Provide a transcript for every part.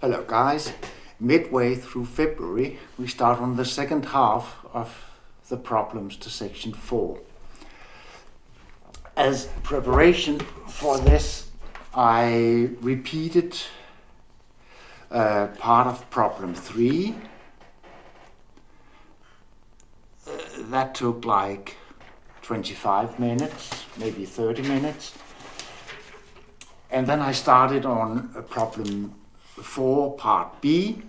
Hello guys. Midway through February, we start on the second half of the problems to section 4. As preparation for this, I repeated uh, part of problem 3. Uh, that took like 25 minutes, maybe 30 minutes. And then I started on problem 4, part B.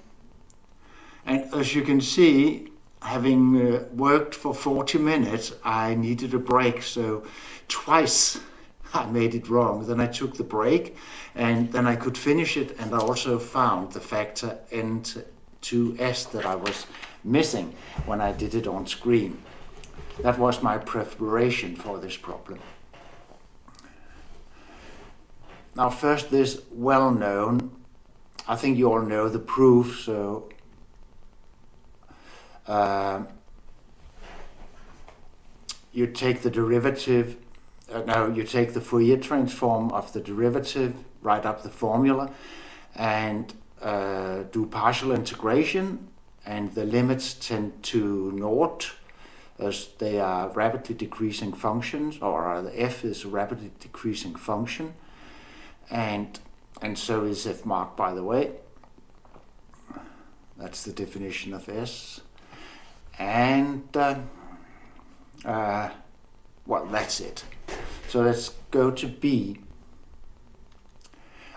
And as you can see, having uh, worked for 40 minutes, I needed a break. So twice I made it wrong. Then I took the break and then I could finish it. And I also found the factor N2S that I was missing when I did it on screen. That was my preparation for this problem. Now first this well-known, I think you all know the proof, so uh, you take the derivative, uh, no, you take the Fourier transform of the derivative, write up the formula, and uh, do partial integration, and the limits tend to naught, as they are rapidly decreasing functions, or the f is a rapidly decreasing function and and so is f mark by the way that's the definition of s. And uh, uh, well that's it. So let's go to b.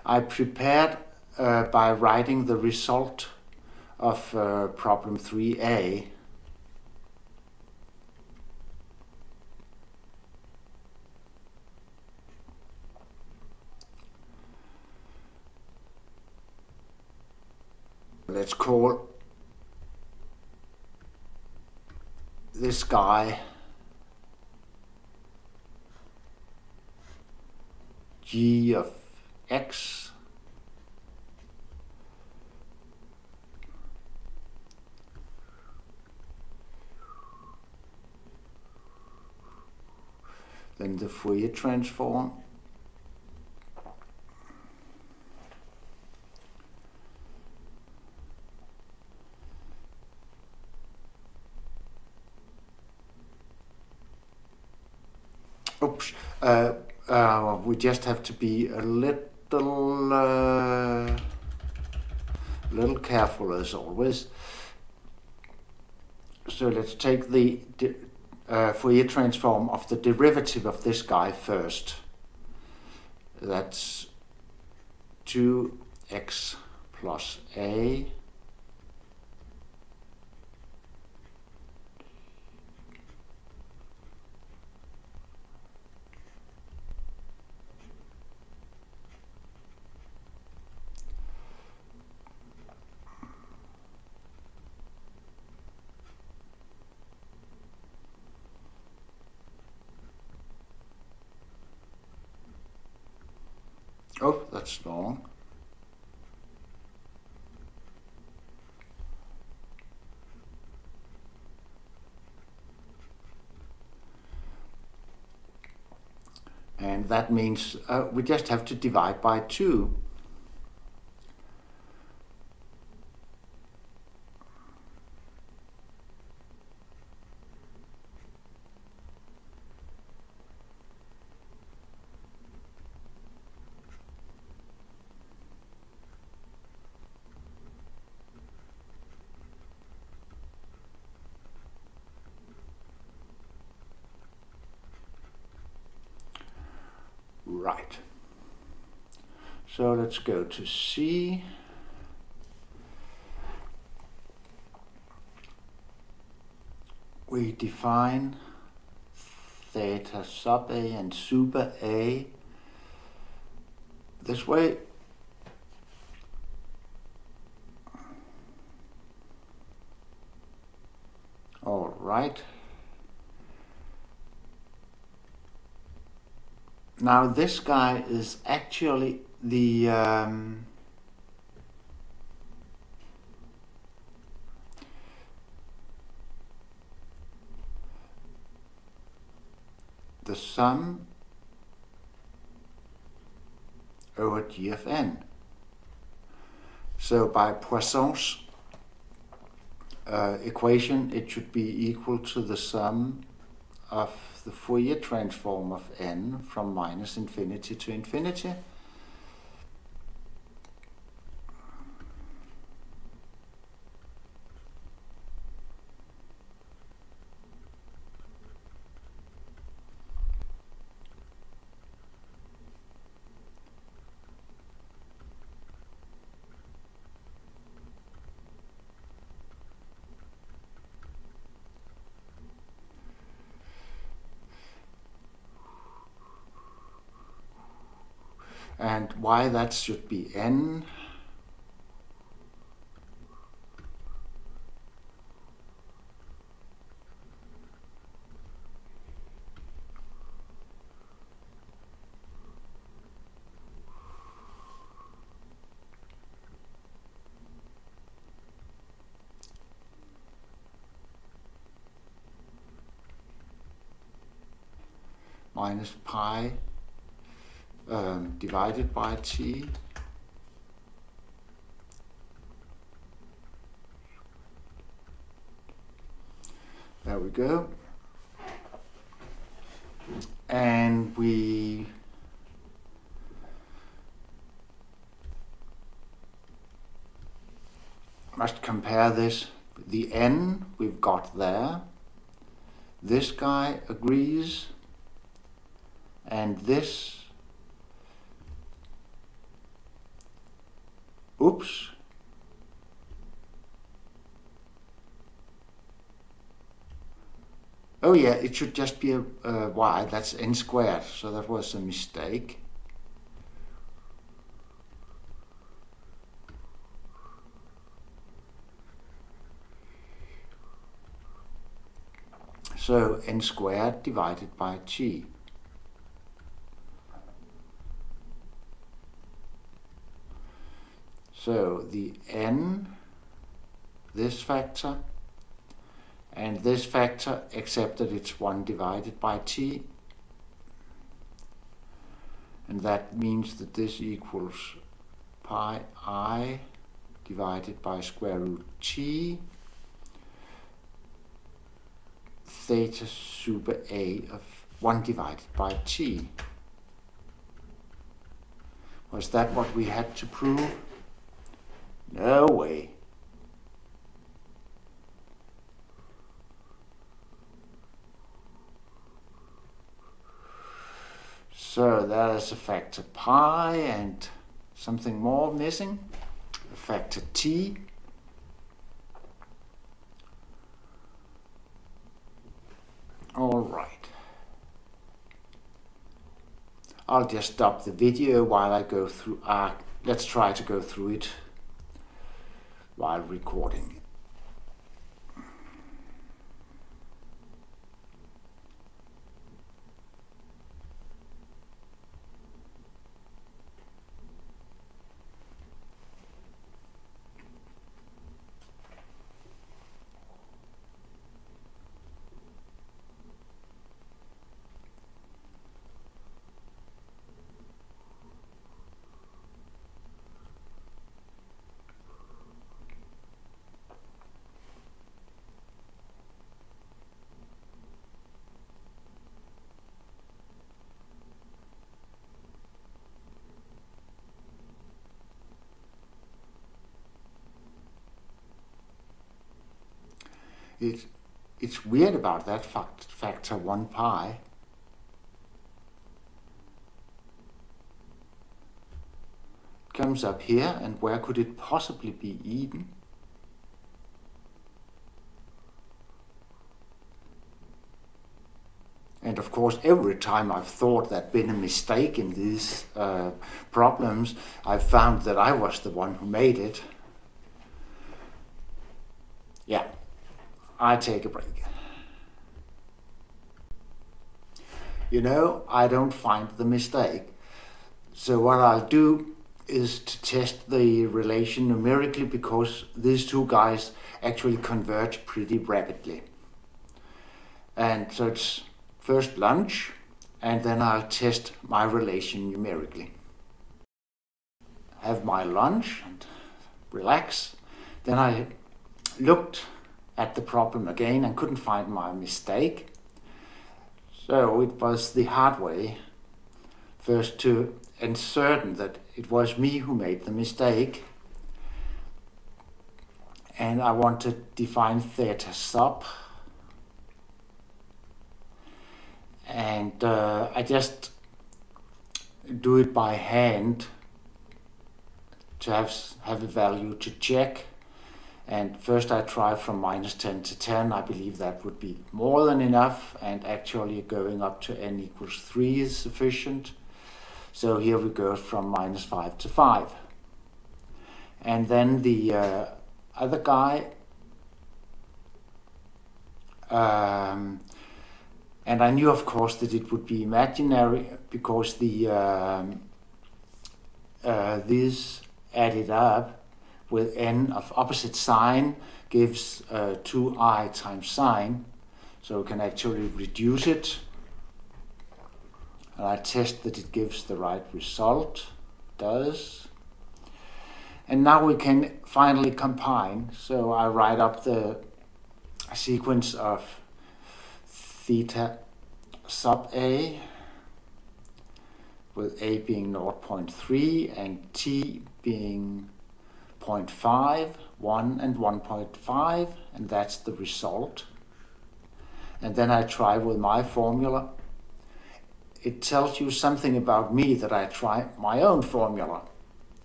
I prepared uh, by writing the result of uh, problem 3a let's call this guy g of x. Then the Fourier transform Oops. Uh, uh, we just have to be a little, uh, little careful as always. So let's take the uh, Fourier transform of the derivative of this guy first. That's 2x plus a And that means uh, we just have to divide by 2. Right. So let's go to C. We define theta sub A and super A this way. All right. Now this guy is actually the um, the sum over g of n. So by Poisson's uh, equation, it should be equal to the sum of the Fourier transform of n from minus infinity to infinity. Why that should be n minus pi um, divided by t. There we go. And we must compare this the n we've got there. This guy agrees and this Oops. Oh yeah, it should just be a uh, that's n squared, so that was a mistake. So n squared divided by g. So the n, this factor, and this factor, except that it's 1 divided by t. And that means that this equals pi i divided by square root t theta super a of 1 divided by t. Was that what we had to prove? No way. So that is a factor pi and something more missing, a factor t. All right. I'll just stop the video while I go through, uh, let's try to go through it while recording. It, it's weird about that fact, factor 1 pi. It comes up here, and where could it possibly be eaten? And of course, every time I've thought that been a mistake in these uh, problems, I've found that I was the one who made it. Yeah. I take a break. You know, I don't find the mistake. So what I'll do is to test the relation numerically because these two guys actually converge pretty rapidly. And so it's first lunch and then I'll test my relation numerically. Have my lunch and relax. Then I looked at the problem again and couldn't find my mistake. So it was the hard way first to certain that it was me who made the mistake. And I want to define theta sub. And uh, I just do it by hand to have, have a value to check. And first I try from minus 10 to 10. I believe that would be more than enough. And actually going up to n equals 3 is sufficient. So here we go from minus 5 to 5. And then the uh, other guy, um, and I knew of course that it would be imaginary because the um, uh, this added up with n of opposite sign gives uh, 2i times sine. So we can actually reduce it and I test that it gives the right result. does. And now we can finally combine. So I write up the sequence of theta sub a with a being 0.3 and t being 0.5, 1 and 1.5, and that's the result. And then I try with my formula it tells you something about me that I try my own formula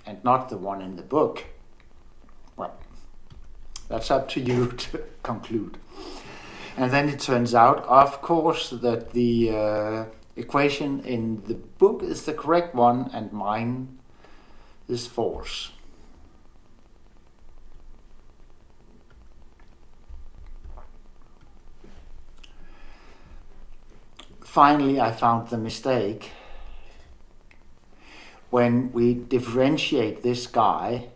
and not the one in the book. Well, that's up to you to conclude. And then it turns out, of course, that the uh, equation in the book is the correct one and mine is false. Finally I found the mistake. When we differentiate this guy,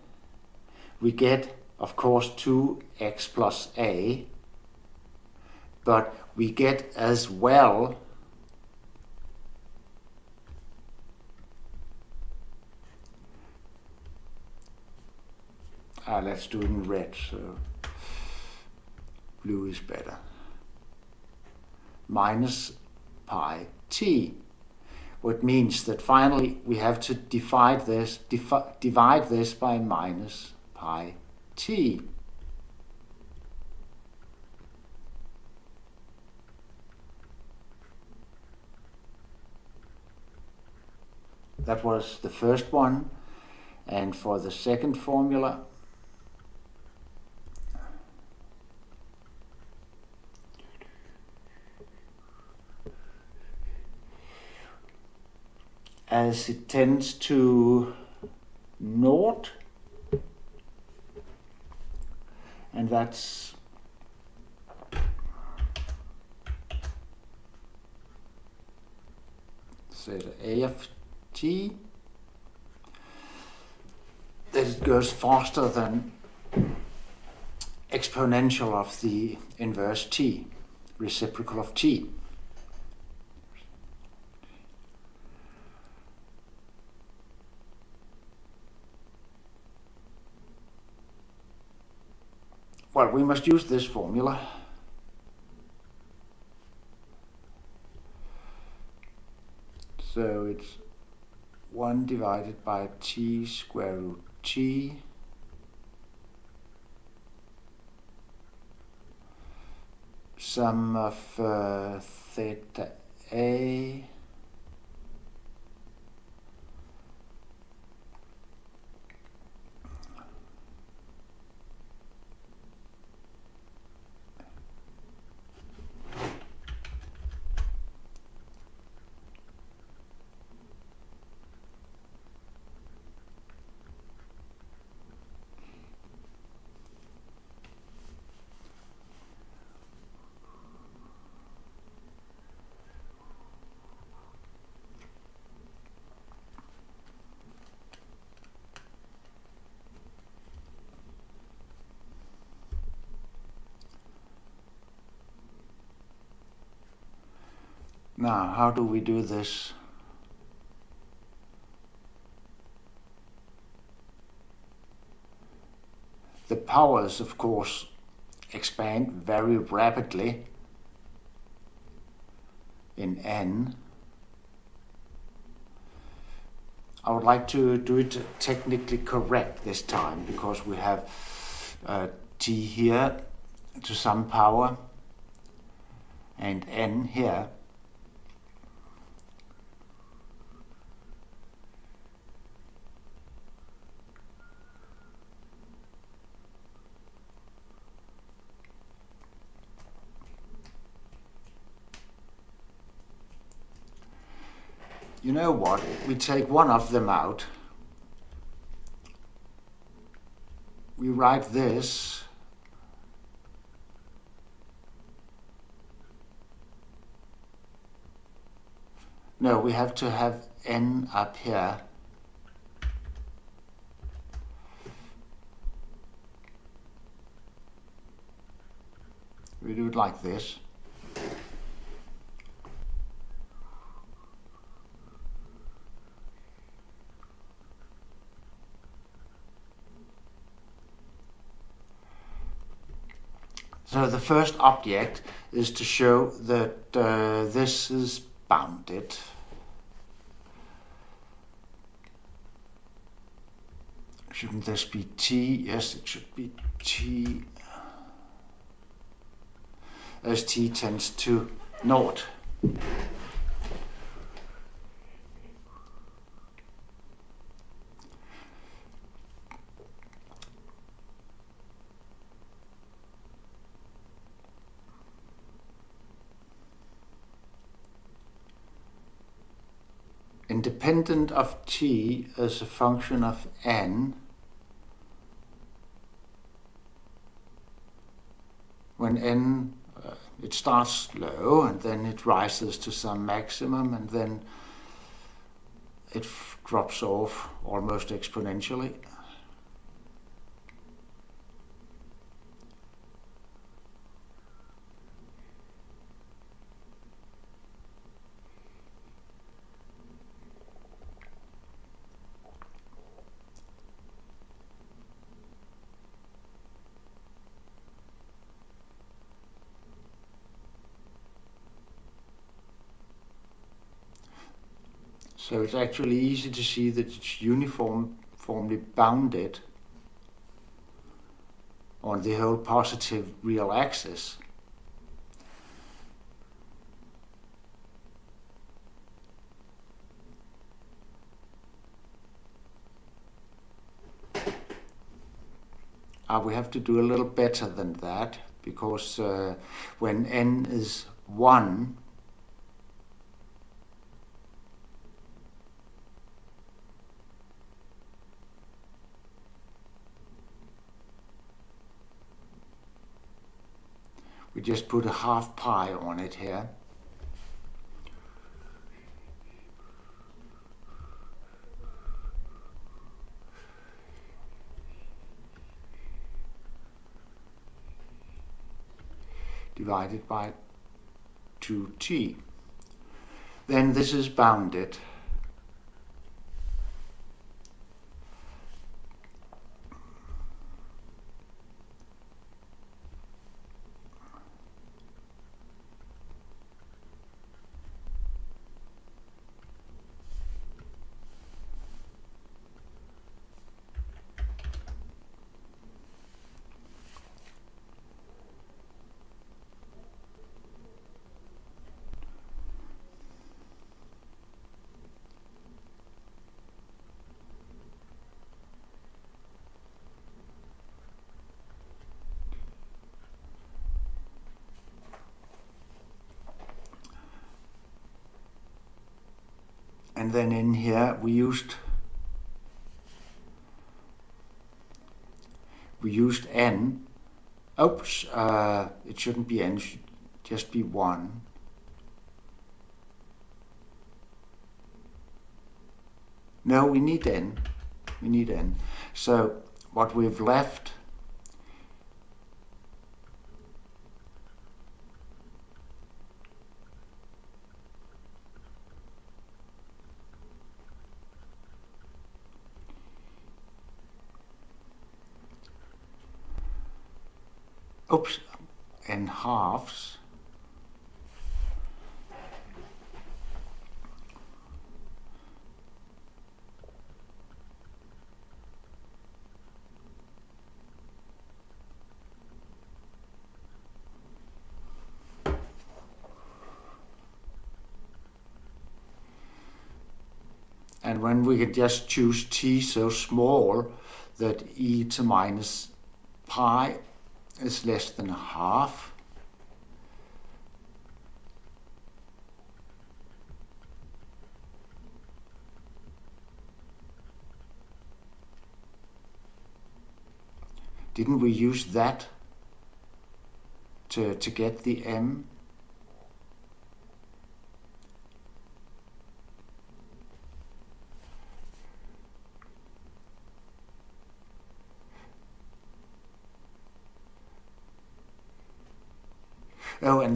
we get, of course, 2x plus a, but we get as well Ah, let's do it in red, so blue is better. Minus pi t, which means that finally we have to divide this, divide this by minus pi t. That was the first one. And for the second formula, as it tends to naught and that's say the AFT that it goes faster than exponential of the inverse t, reciprocal of t. Well, we must use this formula. So it's 1 divided by t square root t sum of uh, theta a Now, how do we do this? the powers, of course, expand very rapidly in n. I would like to do it technically correct this time because we have uh, t here to some power and n here. You know what, we take one of them out, we write this, no, we have to have n up here, we do it like this. So the first object is to show that uh, this is bounded. Shouldn't this be t? Yes, it should be t as t tends to naught. Independent of t as a function of n when n uh, it starts low and then it rises to some maximum and then it drops off almost exponentially. So it's actually easy to see that it's uniformly bounded on the whole positive real axis. Uh, we have to do a little better than that because uh, when n is 1 we just put a half pi on it here. divided by 2t. Then this is bounded and then in here we used we used n. Oops uh, it shouldn't be n it should just be 1 no we need n. We need n. So what we've left oops, n halves. and when we can just choose t so small that e to minus pi is less than half, Didn't we use that to, to get the m? Oh, and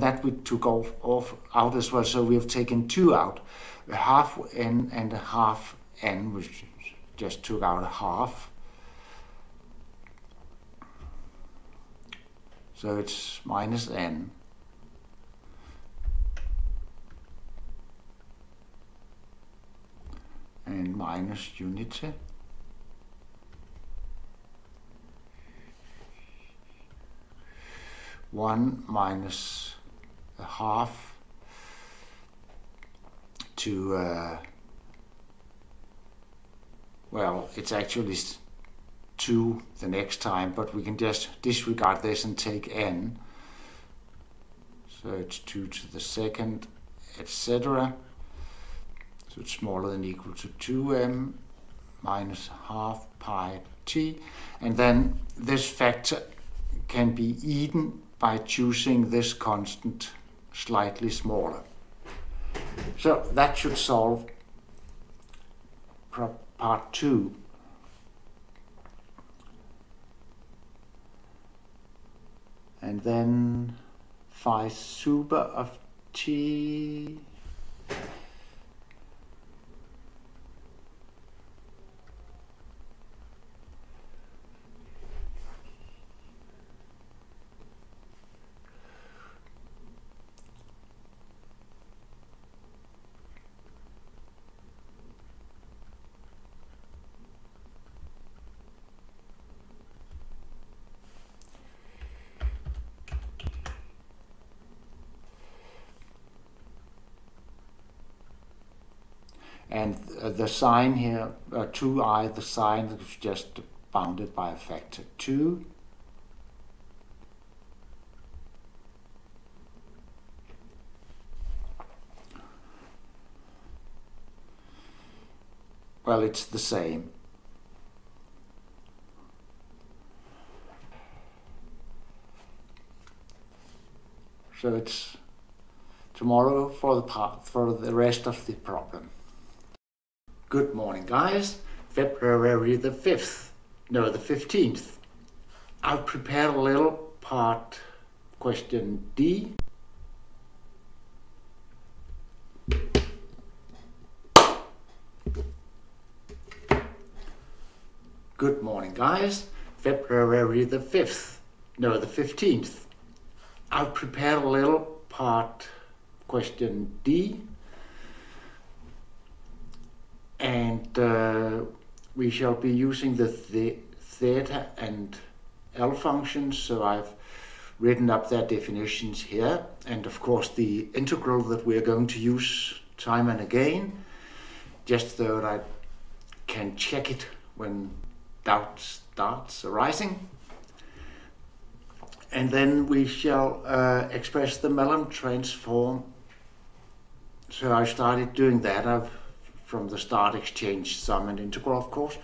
took off, out as well. So we have taken two out, a half n and a half n, which just took out a half. So it's minus n. And minus unity. 1 minus a half to, uh, well, it's actually 2 the next time, but we can just disregard this and take n. So it's 2 to the second, etc. So it's smaller than equal to 2m minus half pi t. And then this factor can be eaten by choosing this constant slightly smaller. So that should solve part two. And then phi super of t And uh, the sign here, uh, 2i, the sign is just bounded by a factor 2. Well, it's the same. So it's tomorrow for the for the rest of the problem. Good morning, guys. February the 5th, no, the 15th. I've prepared a little part question D. Good morning, guys. February the 5th, no, the 15th. I've prepared a little part question D and uh, we shall be using the, the theta and L functions. So I've written up their definitions here. And of course the integral that we're going to use time and again, just so that I can check it when doubt starts arising. And then we shall uh, express the Mellin transform. So I started doing that. I've from the start exchange sum and integral, of course.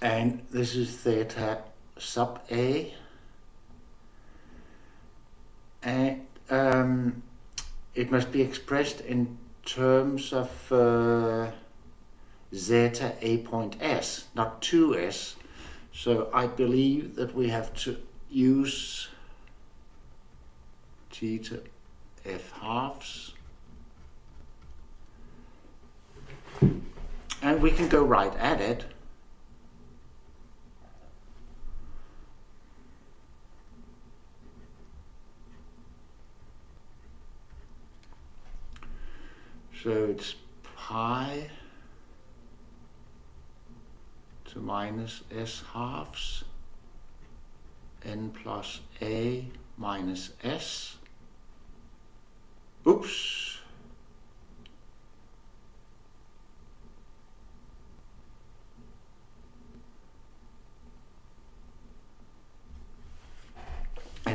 And this is theta sub A. And um, it must be expressed in terms of uh, zeta A point S, not 2S. So I believe that we have to use theta f halves And we can go right at it. So it's pi to minus s halves n plus a minus s. Oops.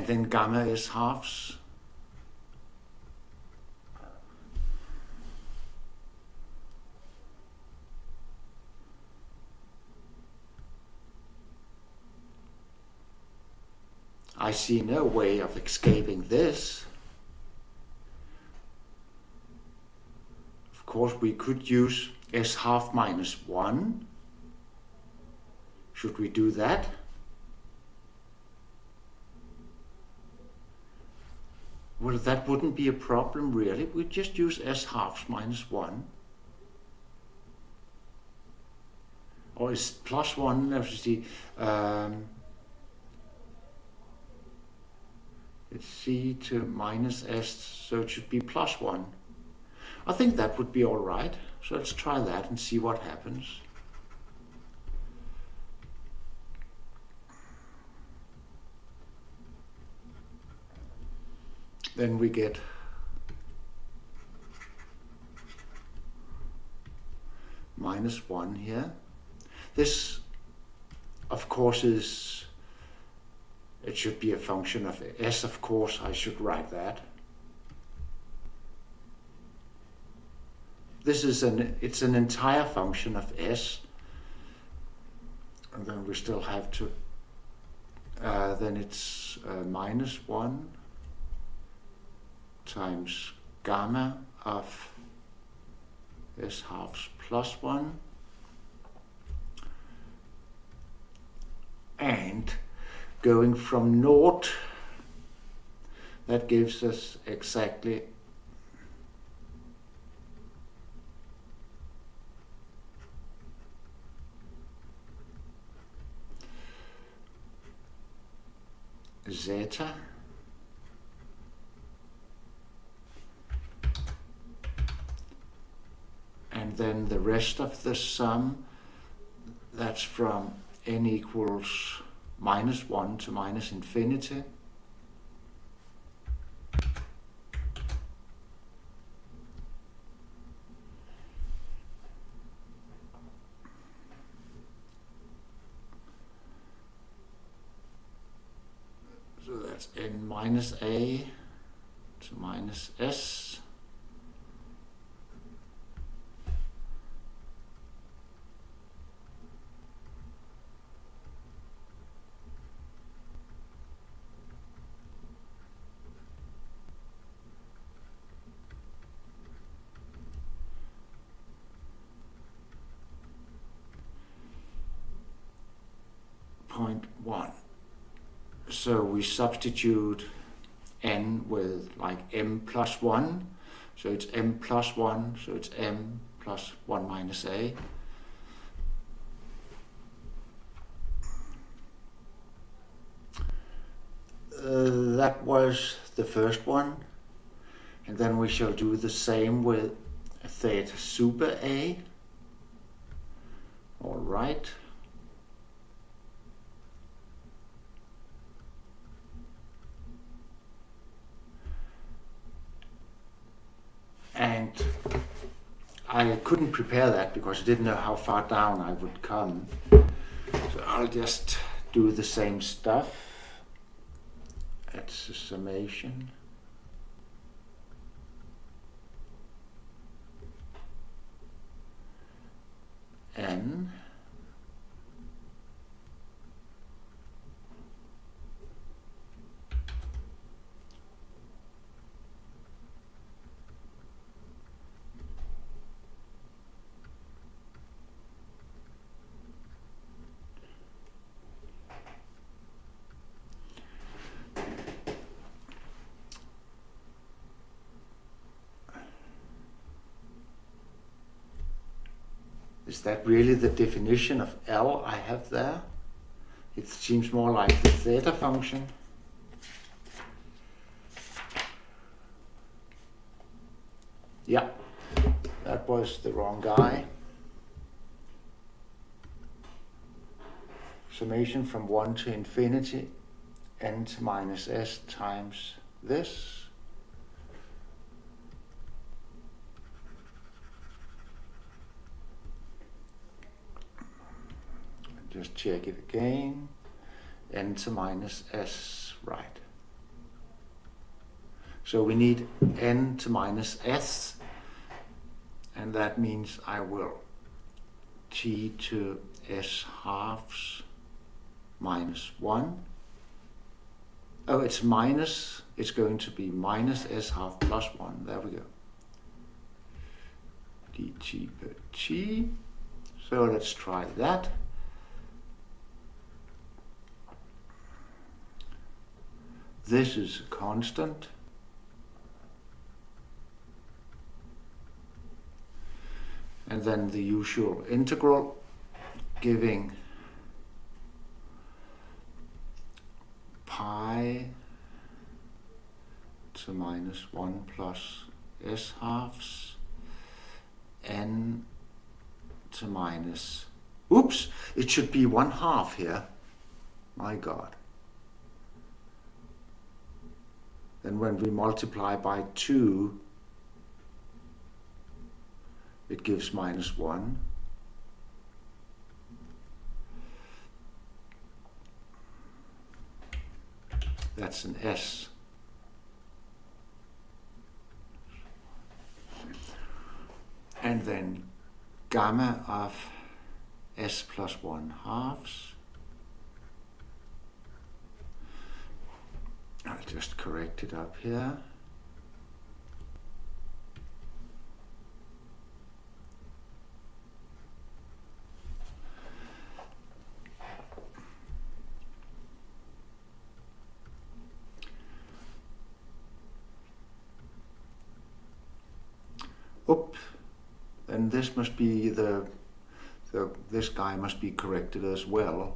And then gamma is halves I see no way of escaping this. Of course, we could use s half minus 1. Should we do that? Well, that wouldn't be a problem, really. We just use s halves minus 1. Or is plus 1, let's see. Um, it's c to minus s, so it should be plus 1. I think that would be all right. So let's try that and see what happens. Then we get minus 1 here. This, of course, is it should be a function of s, of course, I should write that. This is an, it's an entire function of s. And then we still have to, uh, then it's uh, minus 1 times gamma of s halves plus 1. And going from naught, that gives us exactly zeta and then the rest of the sum that's from n equals minus 1 to minus infinity. So that's n minus a to minus s. Point one. So we substitute n with like m plus 1. So it's m plus 1, so it's m plus 1 minus a. Uh, that was the first one. And then we shall do the same with theta super a. All right. and I couldn't prepare that because I didn't know how far down I would come. So I'll just do the same stuff. That's a summation. N Is that really the definition of L I have there? It seems more like the theta function. Yeah. That was the wrong guy. Summation from 1 to infinity, n to minus s times this. Just check it again. n to minus s, right. So we need n to minus s, and that means I will t to s halves minus 1. Oh, it's minus, it's going to be minus s half plus 1. There we go. dt per t. So let's try that. This is a constant. And then the usual integral giving pi to minus 1 plus s halves n to minus, oops, it should be 1 half here. My God. Then when we multiply by 2, it gives minus 1. That's an S. And then gamma of S plus 1 halves. I'll just correct it up here. Oop, then this must be the, the, this guy must be corrected as well.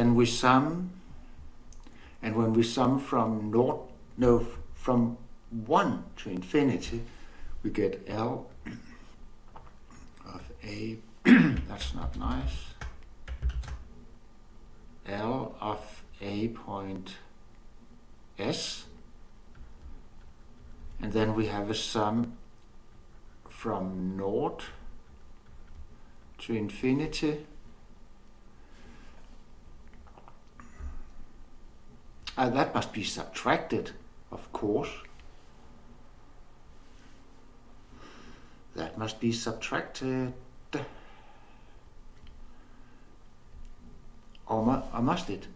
then we sum, and when we sum from naught, no, from 1 to infinity, we get L of A, that's not nice, L of A point S, and then we have a sum from naught to infinity Uh, that must be subtracted, of course. That must be subtracted. Or, or must it?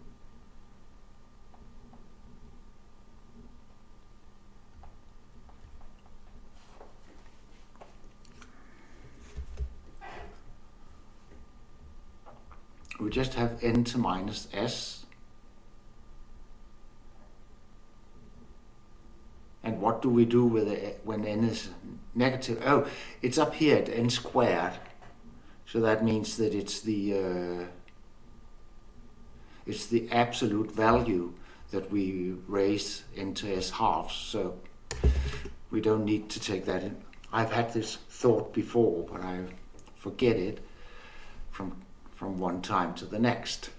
we just have n to minus s And what do we do with it when n is negative? Oh, it's up here at n squared. So that means that it's the uh, it's the absolute value that we raise into s halves. So we don't need to take that in. I've had this thought before, but I forget it from from one time to the next.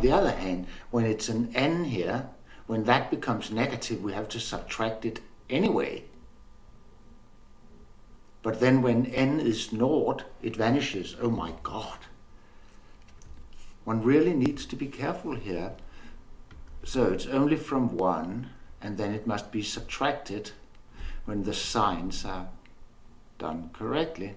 On the other hand, when it's an n here, when that becomes negative, we have to subtract it anyway. But then when n is naught, it vanishes. Oh my god. One really needs to be careful here. So it's only from 1, and then it must be subtracted when the signs are done correctly.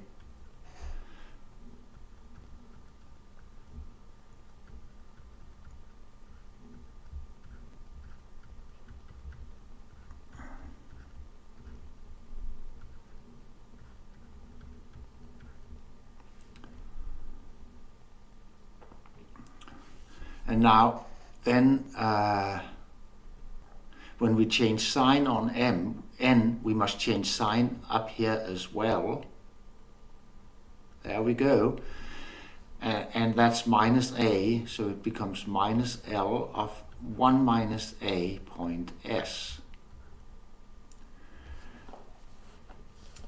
And now, then, uh, when we change sign on m, n, we must change sign up here as well. There we go. Uh, and that's minus a, so it becomes minus L of 1 minus a point S.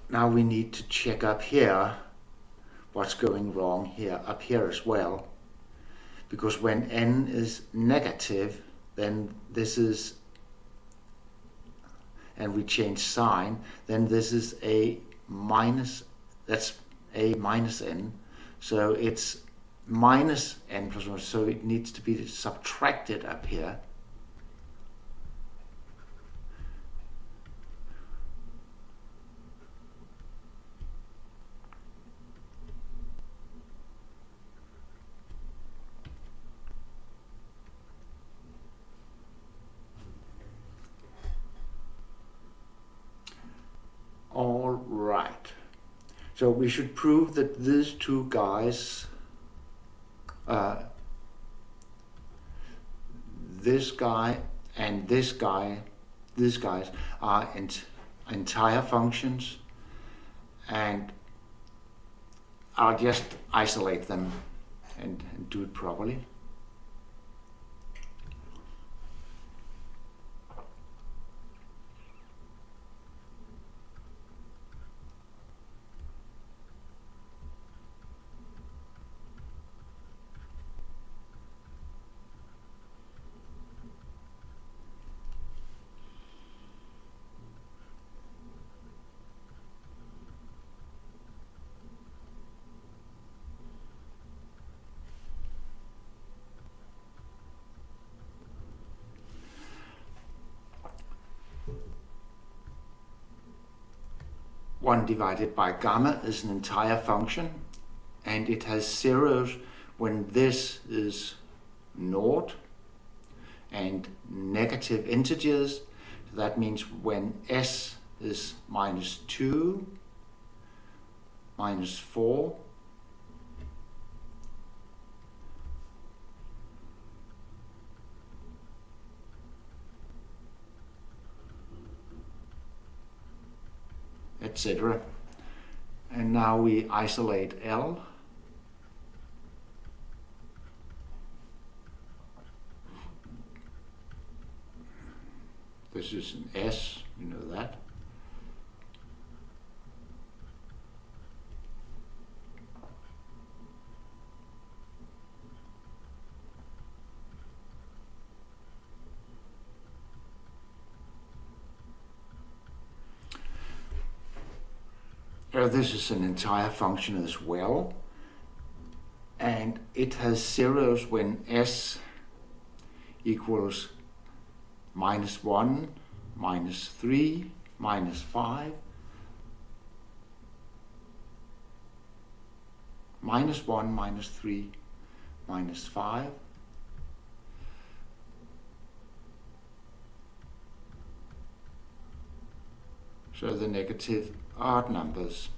Now we need to check up here what's going wrong here, up here as well because when n is negative, then this is, and we change sign, then this is a minus, that's a minus n. So it's minus n plus 1, so it needs to be subtracted up here. All right. So we should prove that these two guys, uh, this guy and this guy, these guys are ent entire functions and I'll just isolate them and, and do it properly. Divided by gamma is an entire function and it has zeros when this is naught and negative integers. So that means when s is minus 2, minus 4, etc. And now we isolate L. This is an S, you know that. This is an entire function as well. And it has zeros when s equals minus 1, minus 3, minus 5, minus 1, minus 3, minus 5, so the negative odd numbers.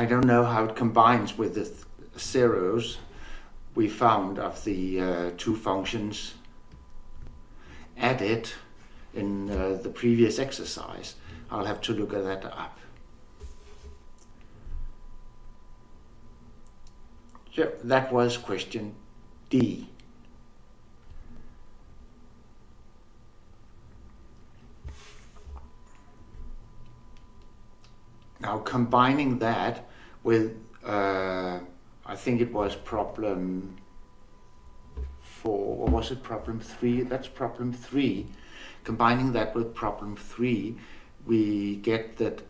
I don't know how it combines with the zeros we found of the uh, two functions added in uh, the previous exercise. I'll have to look at that up. So that was question D. now combining that with, uh, I think it was problem four, or was it problem three? That's problem three. Combining that with problem three, we get that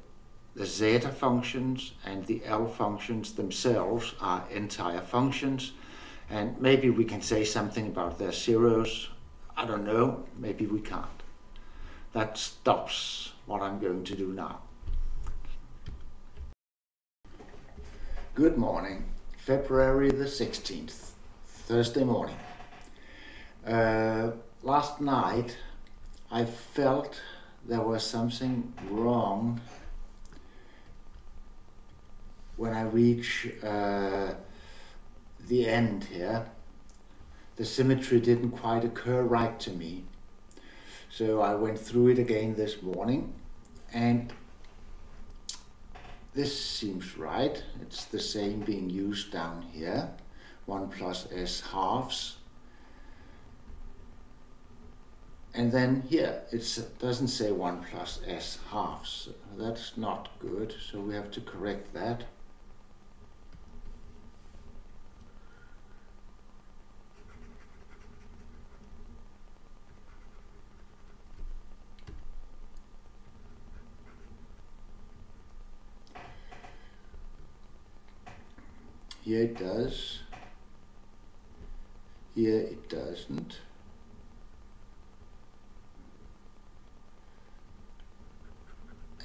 the zeta functions and the L functions themselves are entire functions. And maybe we can say something about their zeros. I don't know, maybe we can't. That stops what I'm going to do now. Good morning, February the 16th, Thursday morning. Uh, last night I felt there was something wrong when I reach uh, the end here. The symmetry didn't quite occur right to me. So I went through it again this morning and this seems right. It's the same being used down here. 1 plus s halves. And then here, it doesn't say 1 plus s halves. That's not good, so we have to correct that. Here it does. Here it doesn't.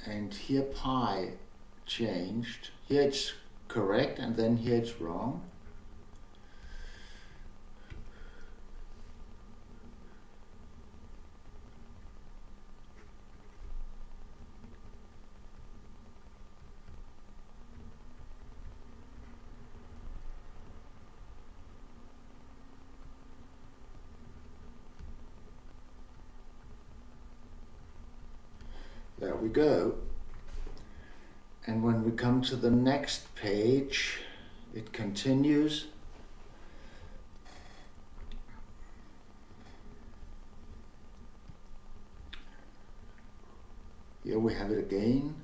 And here pi changed. Here it's correct and then here it's wrong. There we go. And when we come to the next page, it continues. Here we have it again.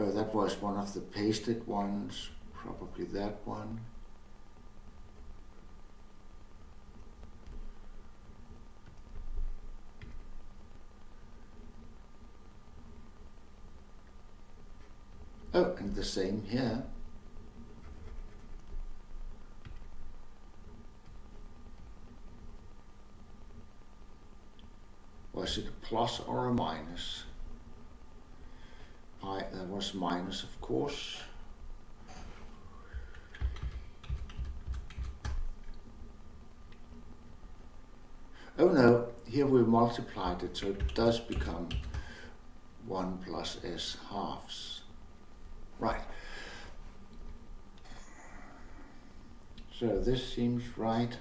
Oh, that was one of the pasted ones, probably that one. Oh, and the same here. Was it a plus or a minus? I, that was minus, of course. Oh no, here we multiplied it, so it does become 1 plus s halves. Right. So this seems right.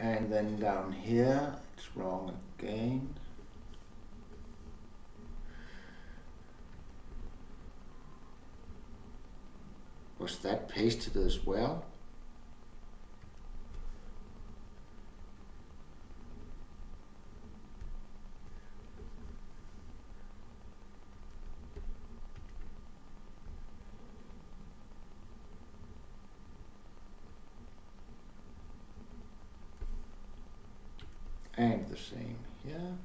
And then down here it's wrong again. Was that pasted as well and the same here.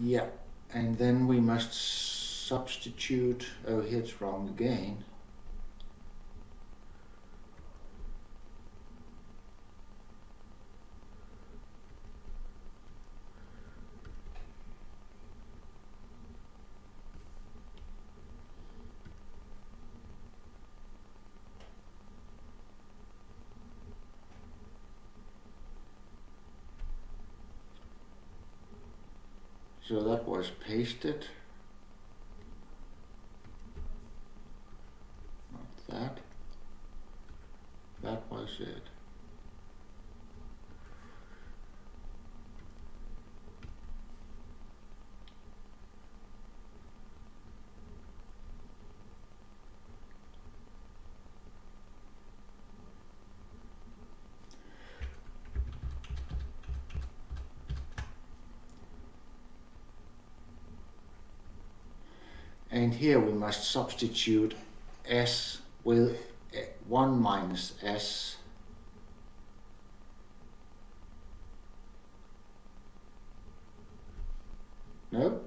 Yeah, and then we must substitute, oh here it's wrong again. Was pasted. Not that. That was it. and here we must substitute s with eh, 1 minus s no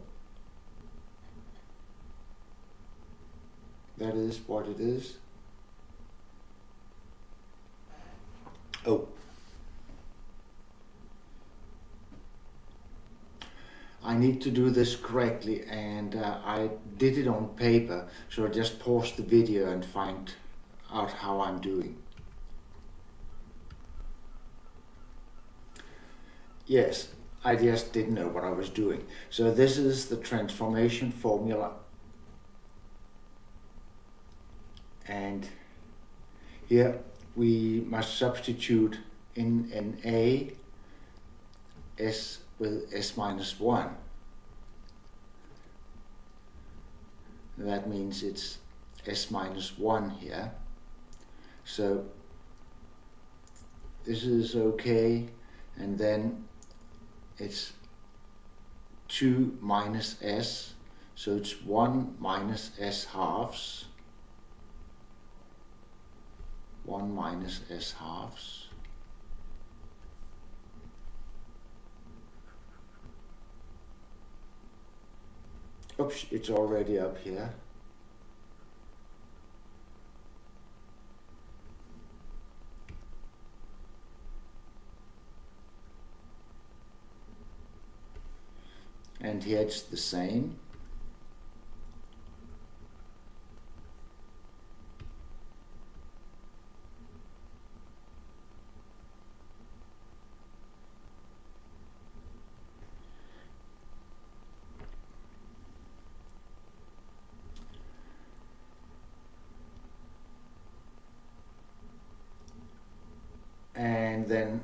that is what it is oh I to do this correctly and uh, I did it on paper so I just pause the video and find out how I'm doing. Yes, I just didn't know what I was doing. So this is the transformation formula and here we must substitute in an A S with s minus 1. That means it's s minus 1 here. So this is okay and then it's 2 minus s so it's 1 minus s halves 1 minus s halves Oh, Oops, it's already up here. And here it's the same. and then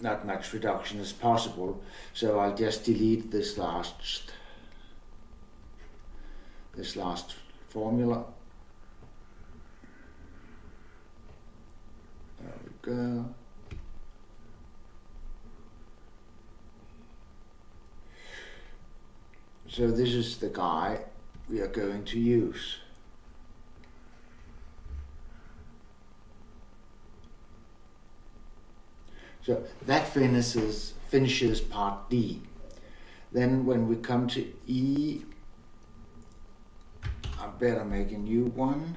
not much reduction as possible. So I'll just delete this last this last formula. There we go. So this is the guy we are going to use. So that finishes, finishes part D. Then when we come to E, I better make a new one.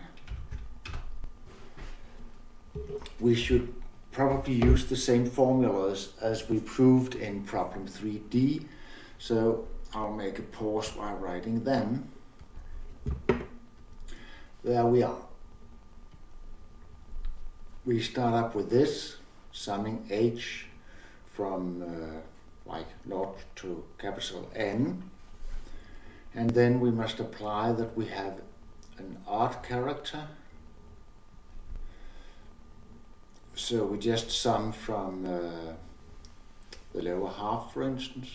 We should probably use the same formulas as we proved in problem 3D. So I'll make a pause while writing them. There we are. We start up with this summing h from uh, like naught to capital N. And then we must apply that we have an odd character. So we just sum from uh, the lower half, for instance.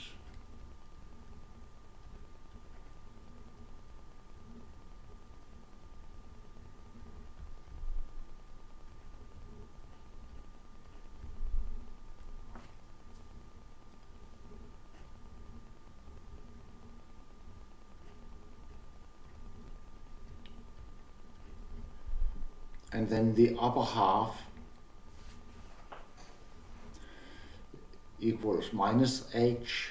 and then the upper half equals minus h.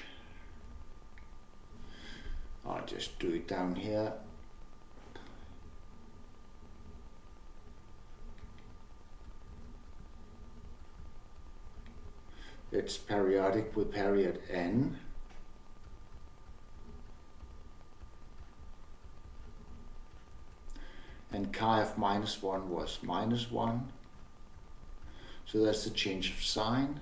I'll just do it down here. It's periodic with period n. and chi of minus 1 was minus 1. So that's the change of sign.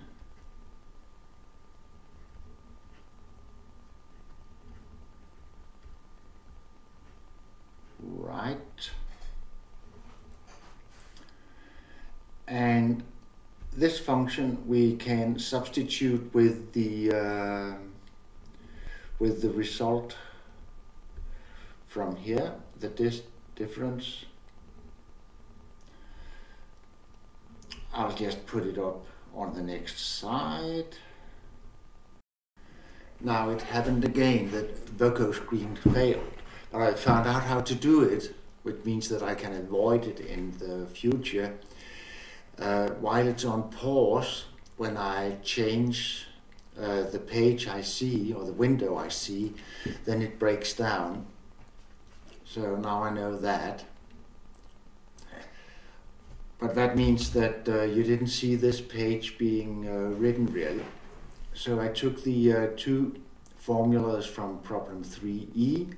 Right. And this function we can substitute with the uh, with the result from here, the dist difference. I'll just put it up on the next slide. Now it happened again that the Vokoscreen failed, but I found out how to do it, which means that I can avoid it in the future. Uh, while it's on pause, when I change uh, the page I see or the window I see, then it breaks down. So now I know that. But that means that uh, you didn't see this page being uh, written really. So I took the uh, two formulas from problem 3e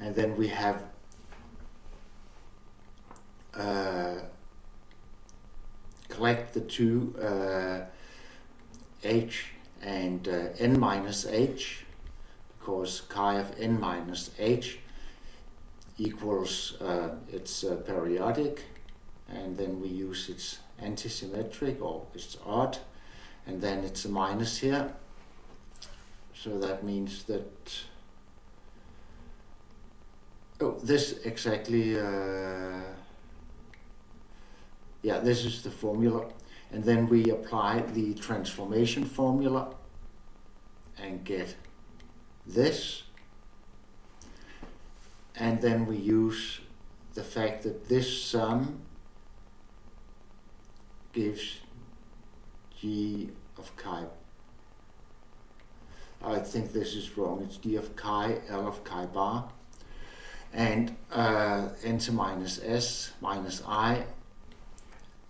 and then we have uh, collect the two uh, h and uh, n minus h because chi of n minus h equals uh, its uh, periodic and then we use its antisymmetric or it's odd and then it's a minus here. So that means that oh this exactly uh, yeah this is the formula. And then we apply the transformation formula and get this and then we use the fact that this sum gives g of chi. I think this is wrong. It's d of chi, l of chi bar, and uh, enter minus s minus i.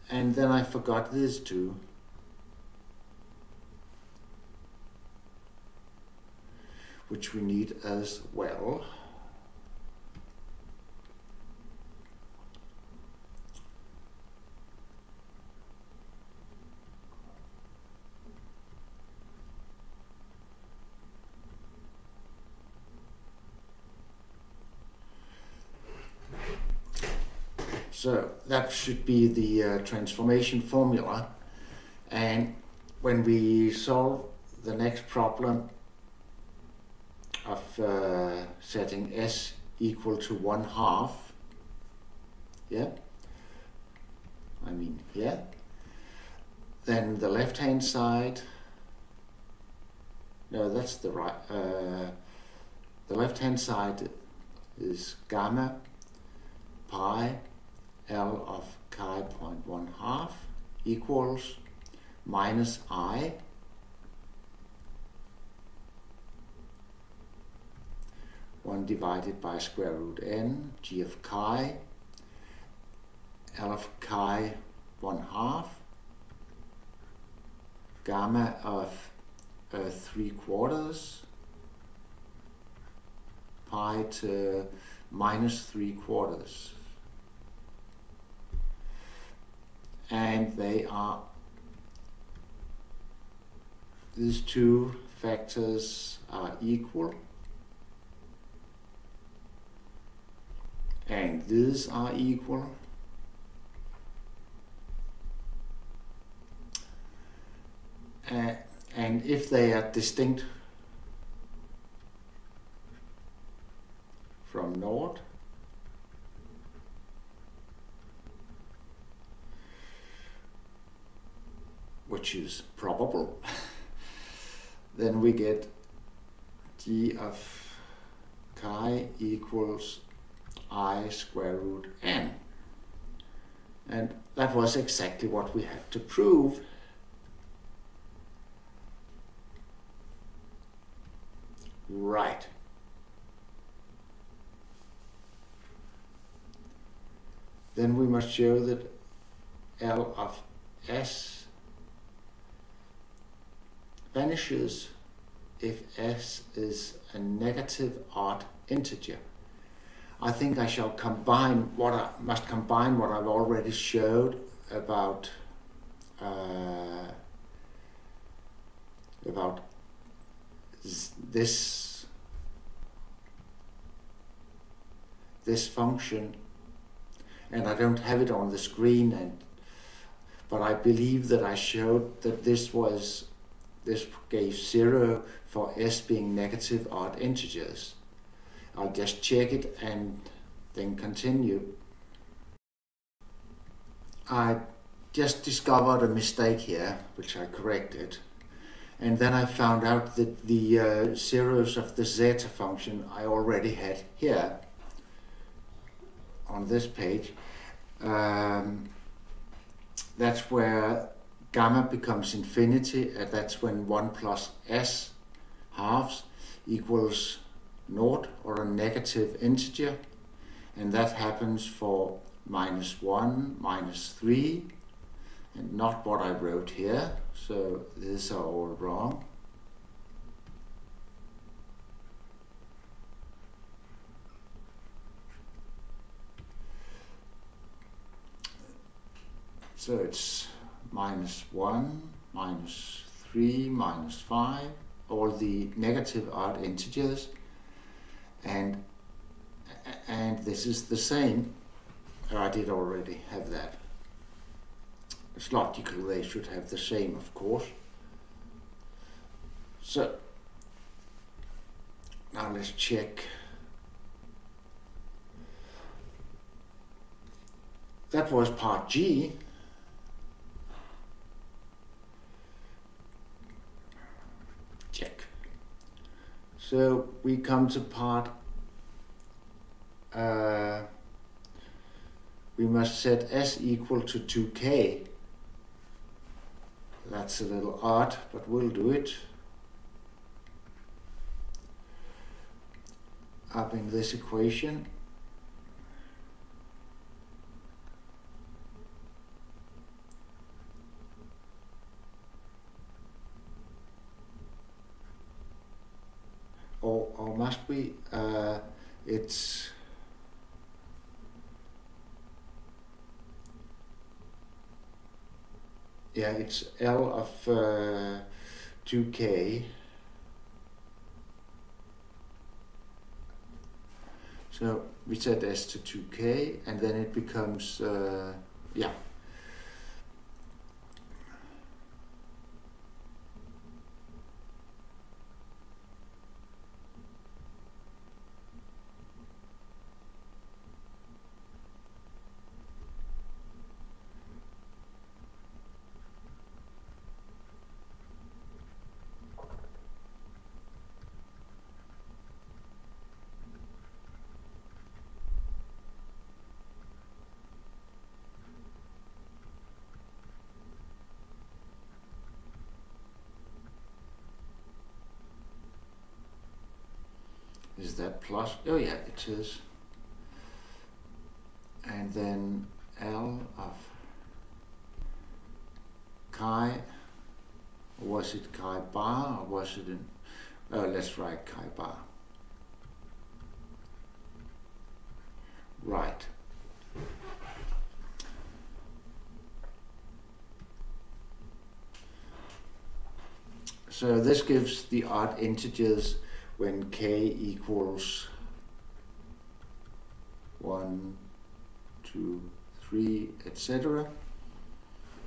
And then I forgot this too. Which we need as well. So that should be the uh, transformation formula. And when we solve the next problem of uh, setting s equal to one half, yeah, I mean here, then the left hand side, no, that's the right, uh, the left hand side is gamma pi L of chi point one half equals minus I one divided by square root n g of chi L of chi one half gamma of uh, three quarters pi to minus three quarters and they are these two factors are equal. And these are equal. Uh, and if they are distinct from naught which is probable, then we get g of chi equals i square root n. And that was exactly what we had to prove. Right. Then we must show that L of S vanishes if s is a negative odd integer. I think I shall combine what I must combine what I've already showed about uh, about this this function and I don't have it on the screen and but I believe that I showed that this was this gave zero for s being negative odd integers. I'll just check it and then continue. I just discovered a mistake here, which I corrected. And then I found out that the uh, zeros of the zeta function I already had here on this page. Um, that's where gamma becomes infinity, and that's when 1 plus s halves equals naught or a negative integer. And that happens for minus 1, minus 3, and not what I wrote here. So these are all wrong. So it's minus 1, minus 3, minus 5, all the negative odd integers. And, and this is the same. I did already have that. It's logical they should have the same, of course. So, now let's check. That was part G. So we come to part, uh, we must set s equal to 2k. That's a little odd, but we'll do it. Up in this equation. or, or must we? Uh, it's yeah, it's L of uh, 2k. So we set S to 2k and then it becomes, uh, yeah, Is that plus? And then L of chi, was it chi bar or was it in, oh let's write chi bar. Right. So this gives the odd integers when k equals 1, 2, 3, etc.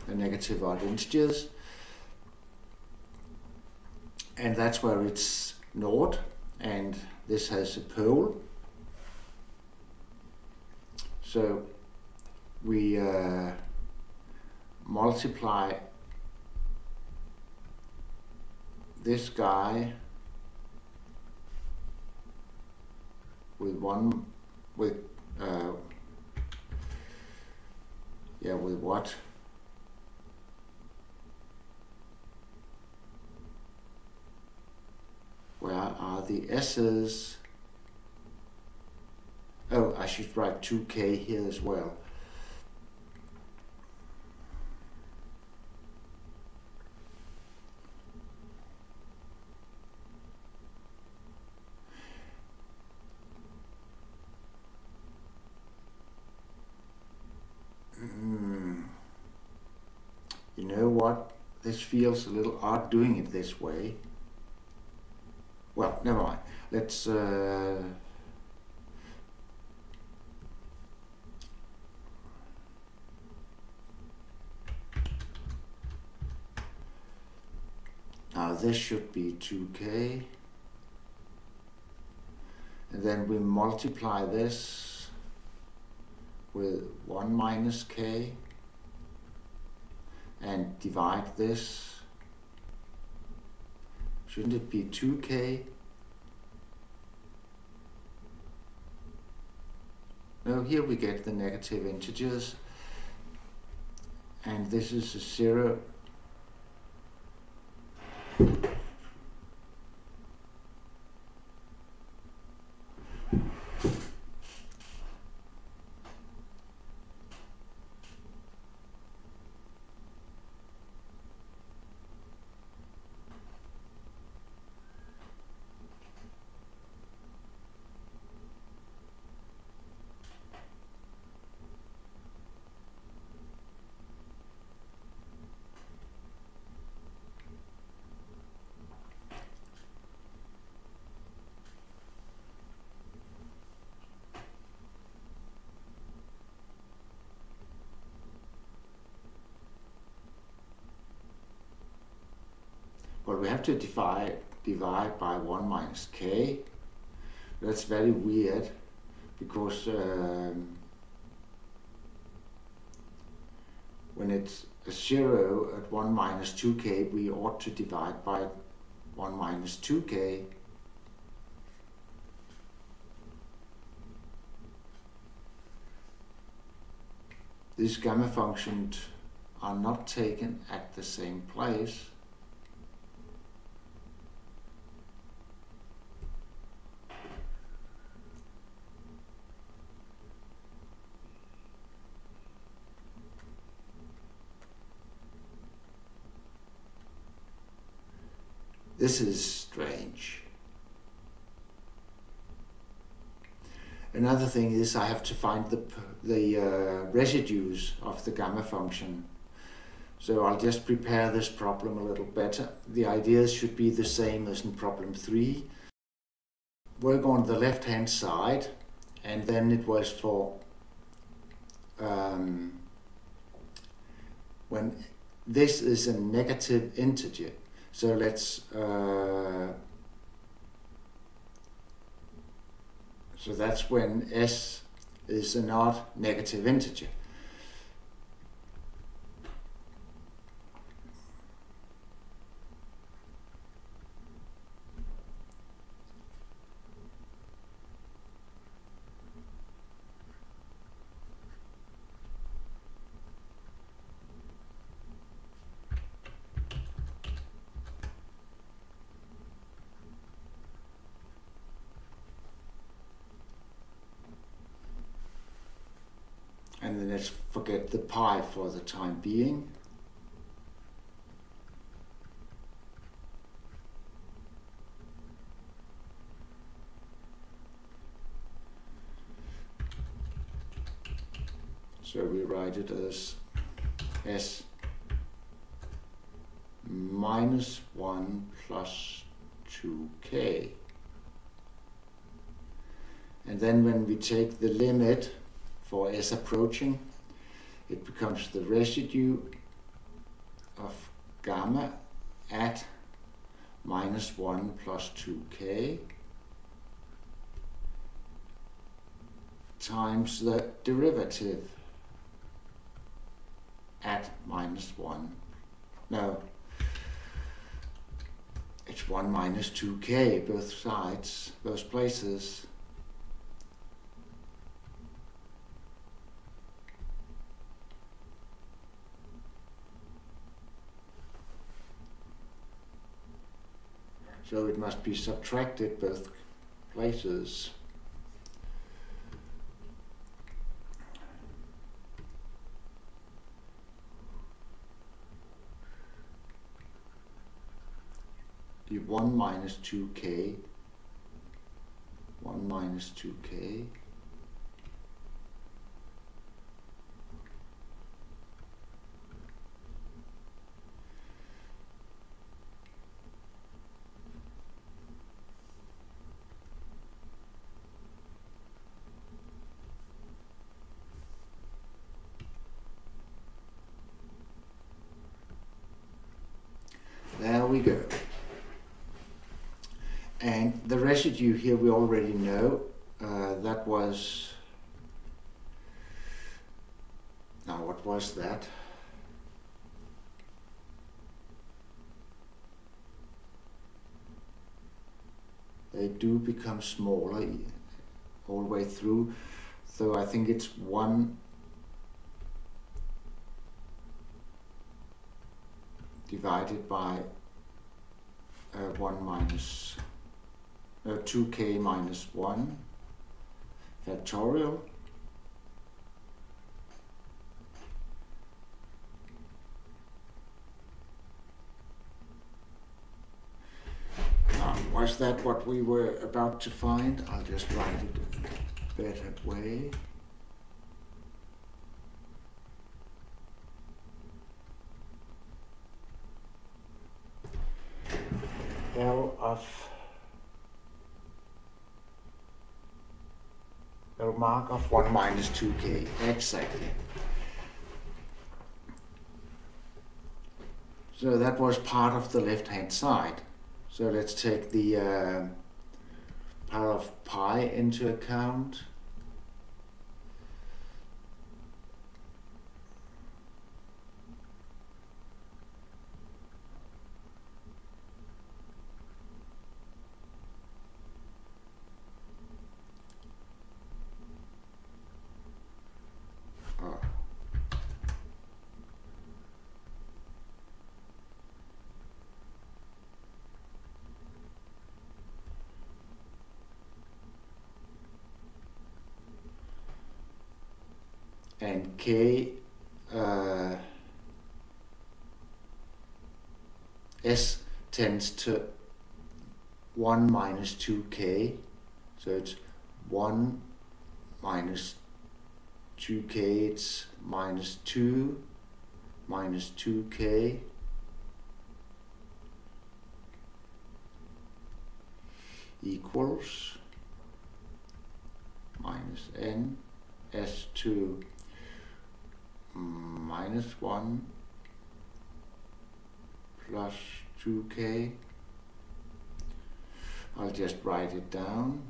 The negative odd integers. And that's where it's naught, and this has a pole. So we uh, multiply this guy with one with uh, yeah with what? Where are the s's? Oh I should write 2k here as well feels a little odd doing it this way. Well, never mind. Let's... Uh, Now this should be 2k. And then we multiply this with 1 minus k and divide this. Shouldn't it be 2k? No, here we get the negative integers. And this is a 0 But we have to divide, divide by 1 minus k. That's very weird because um, when it's a 0 at 1 minus 2k, we ought to divide by 1 minus 2k. These gamma functions are not taken at the same place. This is strange. Another thing is I have to find the, the uh, residues of the gamma function. So I'll just prepare this problem a little better. The ideas should be the same as in problem 3. Work on the left hand side and then it was for um, when this is a negative integer so let's, uh, so that's when s is an odd negative integer. and then let's pi for the time being. So we write it as s minus 1 plus 2k. And then when we take the limit for s approaching, it becomes the residue of gamma at minus 1 plus 2k times the derivative at minus 1. No, it's 1 minus 2k, both sides, both places. So it must be subtracted both places. The 1 minus 2k, 1 minus 2k, There we go. And residue here we already know. Uh, that was. Now, what was that? They do become smaller all the way through. So I think it's one divided by uh, 1 minus uh, 2k minus 1 factorial was that what we were about to find? I'll just write it a better way. L of L mark of 1 minus 2k, exactly. So that was part of the left hand side. So let's take the uh, power of pi into account. Oh. And k uh, s tends to 1 minus 2k so it's 1 minus 2k it's minus 2 minus 2k equals minus n s2 minus 1 plus 2k. I'll just write it down.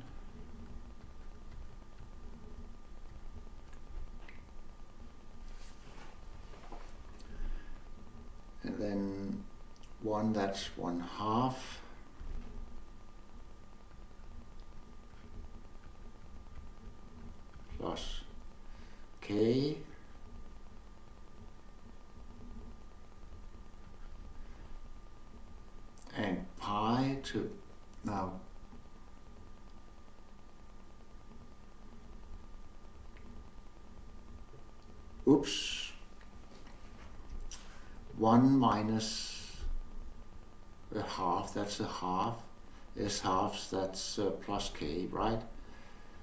And then 1, that's 1 half. Plus k. and now oops 1 minus a half that's a half s halves that's uh, plus k right?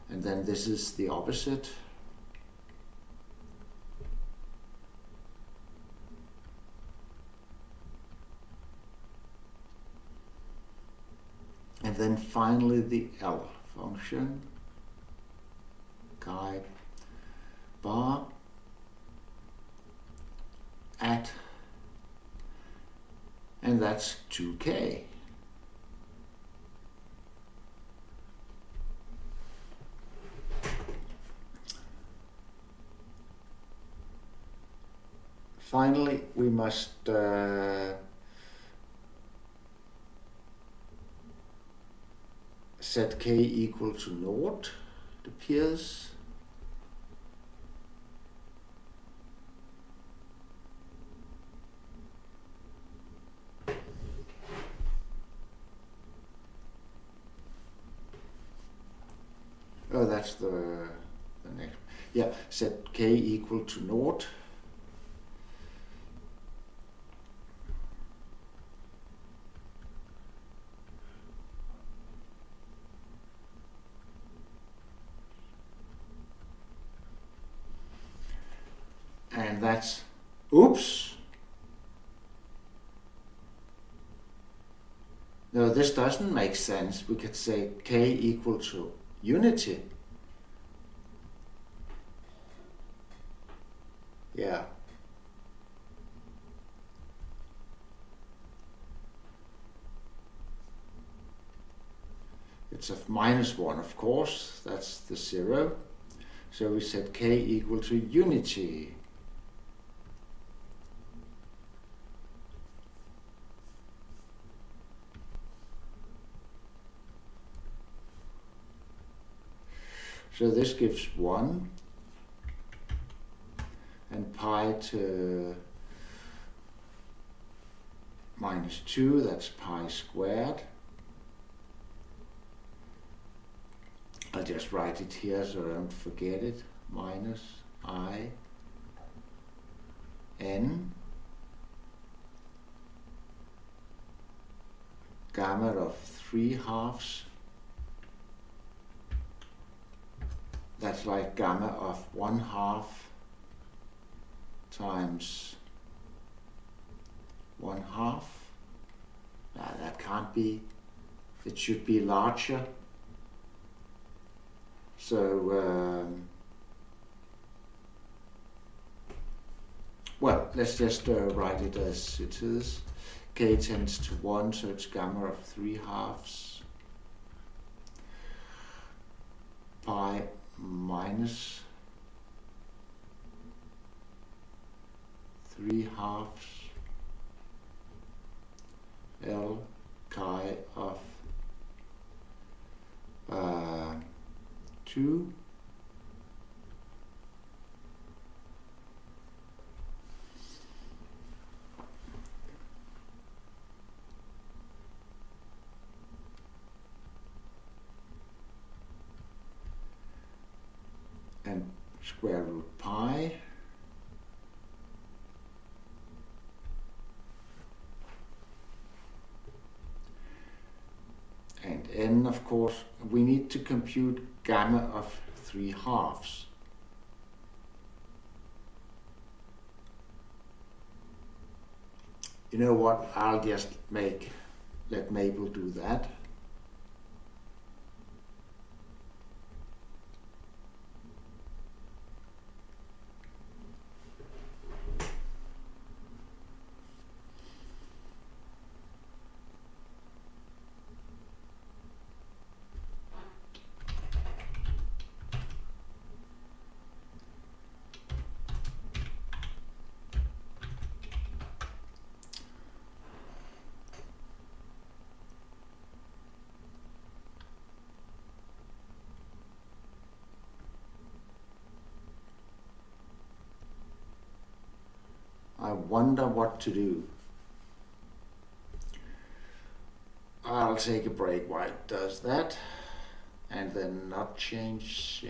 And then this is the opposite and then finally the L function chi bar at and that's 2k finally we must uh, set k equal to naught, it appears. Oh, that's the, the next. Yeah, set k equal to naught. and that's oops no this doesn't make sense we could say k equal to unity yeah it's of minus 1, of course, that's the 0. So we set k equal to unity. So this gives 1 and pi to minus 2, that's pi squared. I'll just write it here so I don't forget it. Minus i n gamma of 3 halves that's like gamma of 1 half times 1 half. Now that can't be, it should be larger. So, um, well, let's just uh, write it as it is. k tends to 1, so it's gamma of 3 halves pi minus 3 halves L chi of uh, 2 and square root pi and n of course we need to compute gamma of 3 halves. You know what? I'll just make let Maple do that I wonder what to do. I'll take a break while it does that and then not change.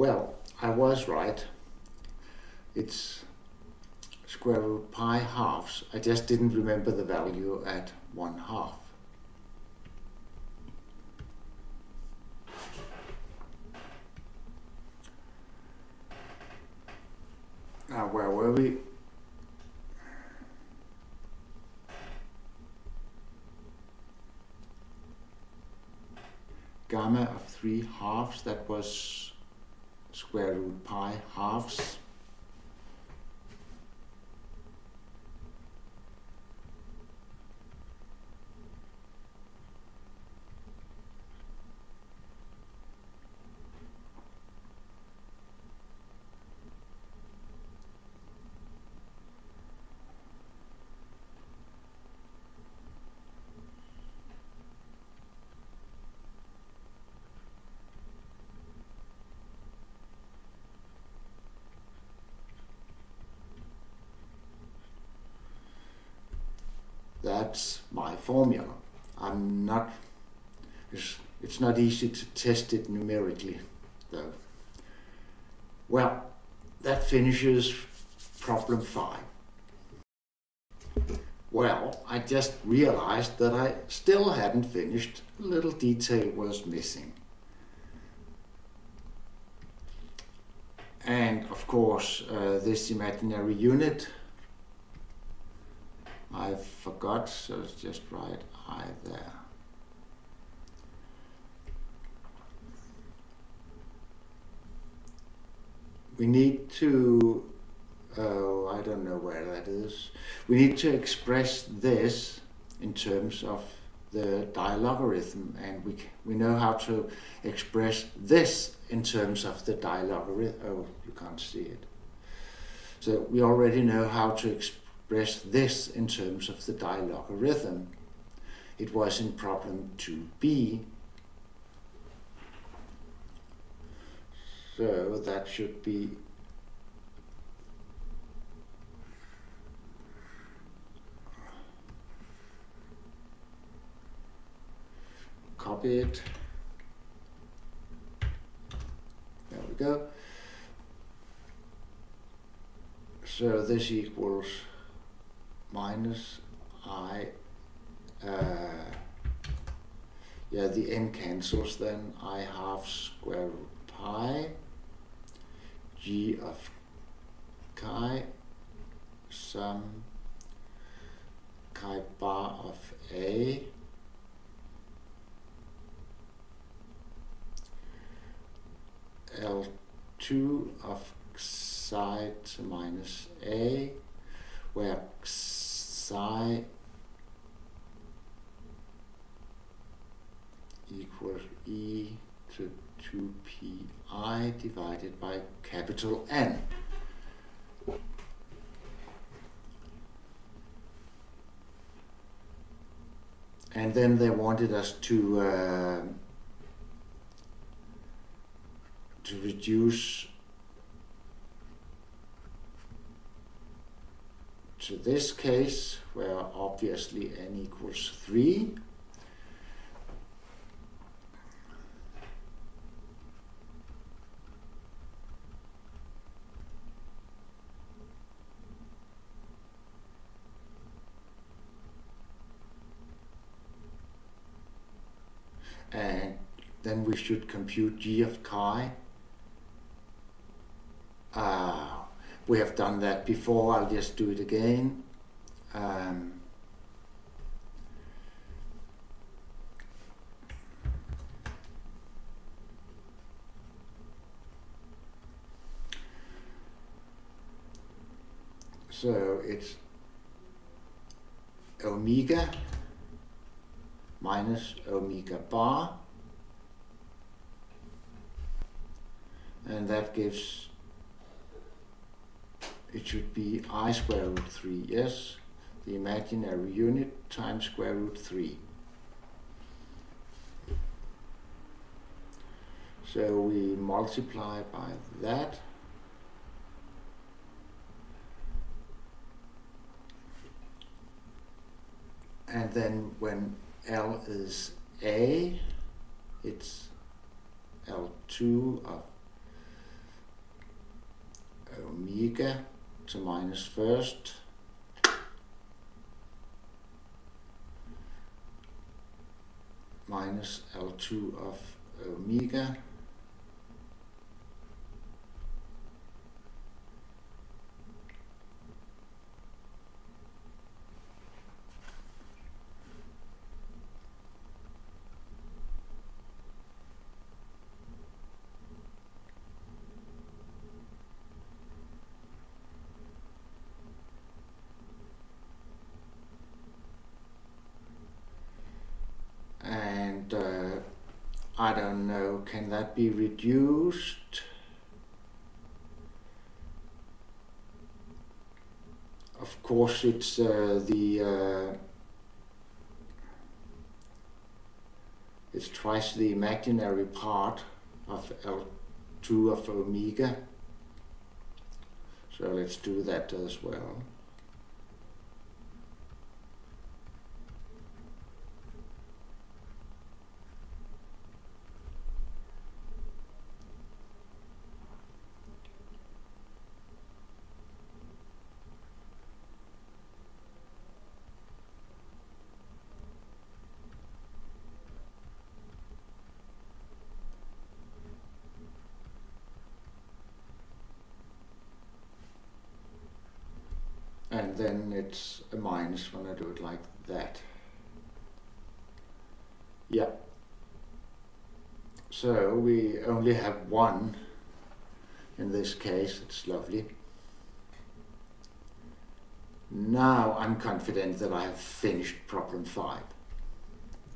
Well, I was right. It's square root pi halves. I just didn't remember the value at 1 half. Now, where were we? Gamma of 3 halves, that was square root pi halves. That's my formula. I'm not, it's, it's not easy to test it numerically though. Well, that finishes problem five. Well, I just realized that I still hadn't finished. A little detail was missing. And of course, uh, this imaginary unit I forgot, so it's just write I there. We need to, oh, I don't know where that is. We need to express this in terms of the dilogarithm and we, we know how to express this in terms of the dilogarithm. Oh, you can't see it. So we already know how to express express this in terms of the dilogarithm. It was in problem 2b. So that should be copy it. There we go. So this equals minus i, uh, yeah, the n cancels then, i half square root pi, g of chi, sum chi bar of a, L2 of psi minus a, where psi equals e to 2pi divided by capital N. And then they wanted us to uh, to reduce to this case where obviously n equals 3. And then we should compute g of chi. Uh, we have done that before, I'll just do it again. Um, so it's omega minus omega bar and that gives it should be i square root 3, yes, the imaginary unit times square root 3. So we multiply by that. And then when L is A, it's L2 of omega to minus first. Minus L2 of omega. and uh, I don't know, can that be reduced? Of course, it's uh, the uh, it's twice the imaginary part of L2 of omega. So let's do that as well. and then it's minus when I do it like that. Yeah. So we only have one in this case, it's lovely. Now I'm confident that I have finished problem 5.